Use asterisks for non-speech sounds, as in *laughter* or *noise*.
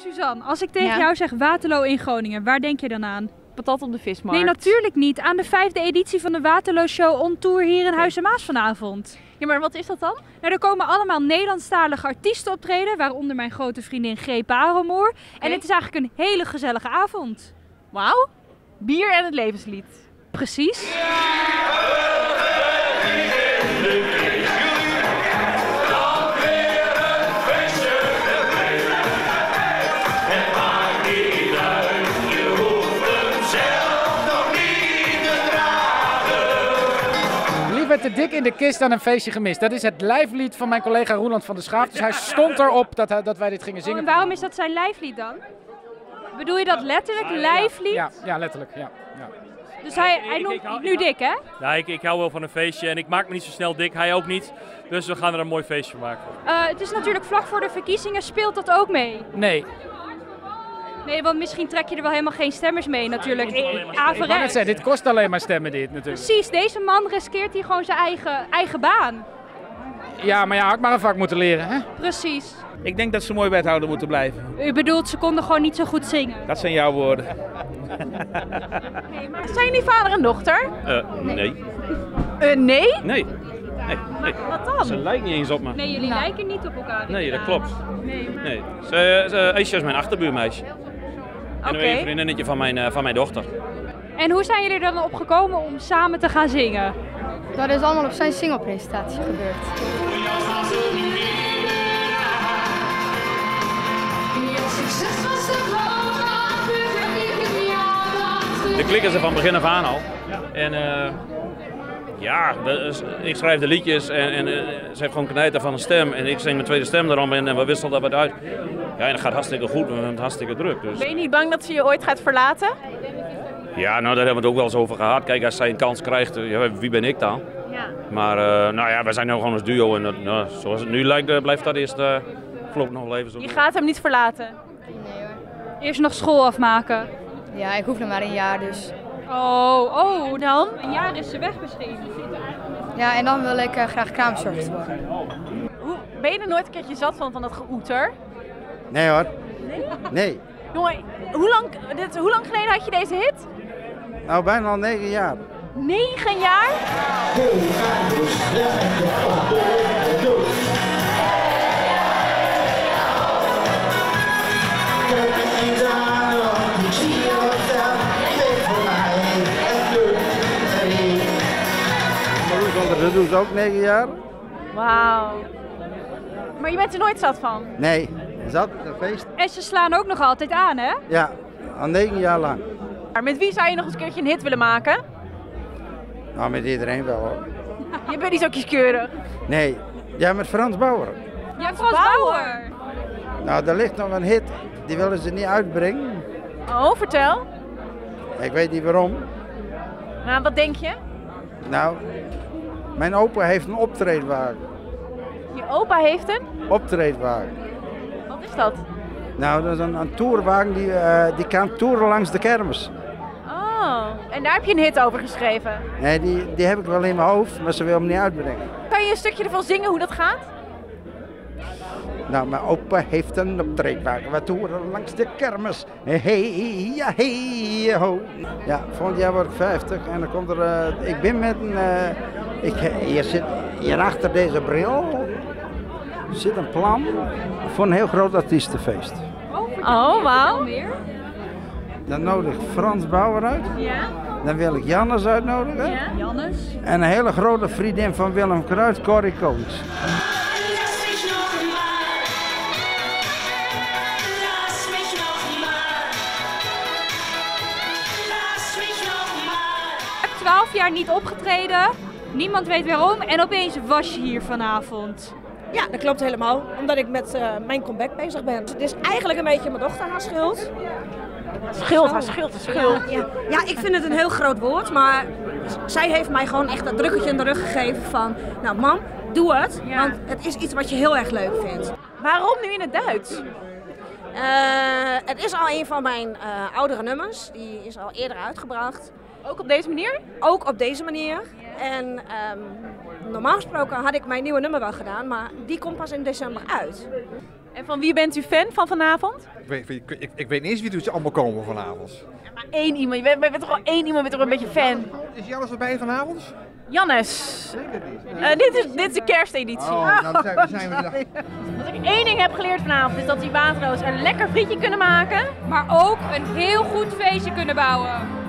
Suzanne, als ik tegen Ja? jou zeg Waterloo in Groningen, waar denk je dan aan? Patat op de vismarkt. Nee, natuurlijk niet. Aan de vijfde editie van de Waterloo Show on Tour hier in Huis en Maas vanavond. Ja, maar wat is dat dan? Nou, er komen allemaal Nederlandstalige artiesten optreden, waaronder mijn grote vriendin G. Parelmoor. En het is eigenlijk een hele gezellige avond. Wauw. Bier en het levenslied. Precies. Te dik in de kist dan een feestje gemist. Dat is het lijflied van mijn collega Roeland van der Schaaf. Dus hij stond erop dat, hij- dat wij dit gingen Oh, en zingen. waarom is dat zijn lijflied dan? Bedoel je dat letterlijk, lijflied? Ja, ja letterlijk. Ja, ja. Dus hij, hij noemt nu dik, hè? Ja, ik, ik hou wel van een feestje en ik maak me niet zo snel dik, hij ook niet. Dus we gaan er een mooi feestje van maken. Eh, het is natuurlijk vlak voor de verkiezingen, speelt dat ook mee? Nee, Nee, want misschien trek je er wel helemaal geen stemmers mee natuurlijk. maar ik Averechts. zeggen, dit kost alleen maar stemmen dit natuurlijk. Precies, deze man riskeert hier gewoon zijn eigen, eigen baan. Ja, maar ja, had ik maar een vak moeten leren. Hè? Precies. Ik denk dat ze mooi wethouder moeten blijven. U bedoelt, ze konden gewoon niet zo goed zingen. Dat zijn jouw woorden. Zijn jullie vader en dochter? Eh, nee. Eh, nee? Nee. Nee, nee. Wat dan? Ze lijkt niet eens op me. Nee, jullie lijken niet op elkaar. Nee, dat klopt. Nee. Nee. Ze, ze, Aisha is mijn achterbuurmeisje. En Oké. dan ben je een vriendinnetje van mijn, eh, van mijn dochter. En hoe zijn jullie er dan op gekomen om samen te gaan zingen? Dat is allemaal op zijn singlepresentatie gebeurd. De klikken ze van begin af aan al. En eh, ja, ik schrijf de liedjes en, en eh, ze heeft gewoon knijten van een stem. En ik zing mijn tweede stem erom en, en we wisselen dat wat uit. Ja, en dat gaat hartstikke goed, we hebben het hartstikke druk. Dus. Ben je niet bang dat ze je ooit gaat verlaten? Ja, nou daar hebben we het ook wel eens over gehad. Kijk, als zij een kans krijgt, eh, ja, wie ben ik dan? Ja. Maar eh, nou ja, wij zijn nu gewoon als duo en dat, nou, zoals het nu lijkt, blijft dat eerst uh, voorlopig nog wel even zo. Je gaat hem niet verlaten. Nee hoor. Eerst nog school afmaken. Ja, ik hoef nog maar een jaar dus. Oh, oh, dan? Een jaar is ze weg misschien. Ja, en dan wil ik eh, graag kraamzorgster worden. Hoe, ben je er nooit een keertje zat van, van dat geoeter? Nee hoor. Nee. Jongen, hoe lang, dit, hoe lang geleden had je deze hit? Nou, bijna al negen jaar. Negen jaar? Onder de Does ook negen jaar. Wauw. Maar je bent er nooit zat van? Nee. Dat altijd een feest. En ze slaan ook nog altijd aan, hè? Ja, al negen jaar lang. Maar met wie zou je nog eens een keertje een hit willen maken? Nou, met iedereen wel hoor. Je bent niet zo kieskeurig. Nee. Ja, met Frans Bauer. Ja, Frans Bauer. Nou, er ligt nog een hit. Die willen ze niet uitbrengen. Oh, vertel. Ik weet niet waarom. Nou, wat denk je? Nou, mijn opa heeft een optreedwagen. Je opa heeft een? Optreedwagen. Wat is dat? Nou, dat is een, een toerwagen die, eh, die kan toeren langs de kermis. Oh, en daar heb je een hit over geschreven. Nee, die, die heb ik wel in mijn hoofd, maar ze wil hem niet uitbrengen. Kan je een stukje ervan zingen hoe dat gaat? Nou, mijn opa heeft een optreedwagen. We toeren langs de kermis. Hey, ja, hey, ho. Ja, volgend jaar word ik 50 en dan komt er... eh, ik ben met een... eh, ik, hier, zit, hier achter deze bril zit een plan voor een heel groot artiestenfeest. Oh, wauw. Dan nodig Frans Bauer uit. Ja? Dan wil ik Jannes uitnodigen. Jannes. En een hele grote vriendin van Willem Kruid, Corrie Koons. Jaar niet opgetreden. Niemand weet waarom. En opeens was je hier vanavond. Ja, dat klopt helemaal. Omdat ik met eh, mijn comeback bezig ben. Het is eigenlijk een beetje mijn dochter haar schuld. Schuld, haar schuld, haar schuld. Ja, ja, ik vind het een heel groot woord, maar zij heeft mij gewoon echt dat drukketje in de rug gegeven van... Nou mam, doe het, want het is iets wat je heel erg leuk vindt. Waarom nu in het Duits? Eh, het is al een van mijn eh, oudere nummers. Die is al eerder uitgebracht. Ook op deze manier? Ook op deze manier. En ehm, normaal gesproken had ik mijn nieuwe nummer wel gedaan, maar die komt pas in december uit. En van wie bent u fan van vanavond? Ik weet, ik, ik, ik weet niet eens wie er allemaal komen vanavond. Maar één iemand. Je bent, bent toch wel één iemand, bent toch een beetje fan? Is Jannes erbij vanavond? Jannes. Eh, dit, is, dit is de kersteditie. Oh, nou, dan zijn, we. Als *laughs* ik één ding heb geleerd vanavond is dat die Waterloos een lekker frietje kunnen maken. Maar ook een heel goed feestje kunnen bouwen.